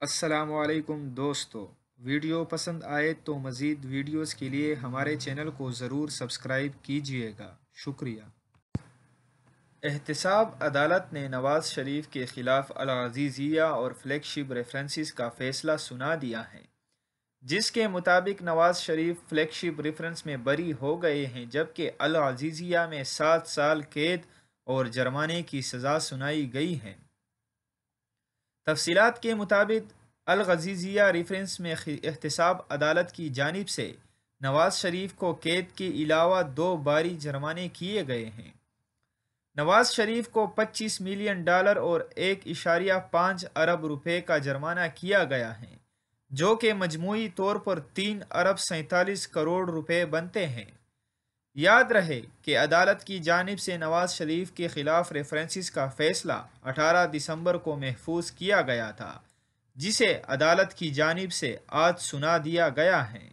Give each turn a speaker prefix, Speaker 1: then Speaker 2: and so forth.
Speaker 1: السلام علیکم دوستو۔ ویڈیو پسند آئے تو مزید ویڈیوز کے لیے ہمارے چینل کو ضرور سبسکرائب کیجیے گا۔ شکریہ۔ احتساب عدالت نے نواز شریف کے خلاف العزیزیہ اور فلیگ شپ ریفرنسز کا فیصلہ سنا دیا ہے، جس کے مطابق نواز شریف فلیگ شپ ریفرنس میں بری ہو گئے ہیں، جبکہ العزیزیہ میں سات سال قید اور جرمانے کی سزا سنائی گئی ہے۔ تفصیلات کے مطابق الغزیزیہ ریفرنس میں احتساب عدالت کی جانب سے نواز شریف کو قید کے علاوہ دو باری جرمانے کیے گئے ہیں۔ نواز شریف کو پچیس ملین ڈالر اور ایک اشاریہ پانچ ارب روپے کا جرمانہ کیا گیا ہے، جو کہ مجموعی طور پر تین ارب سینتالیس کروڑ روپے بنتے ہیں۔ یاد رہے کہ عدالت کی جانب سے نواز شریف کے خلاف ریفرنسز کا فیصلہ اٹھارہ دسمبر کو محفوظ کیا گیا تھا، جسے عدالت کی جانب سے آج سنا دیا گیا ہے۔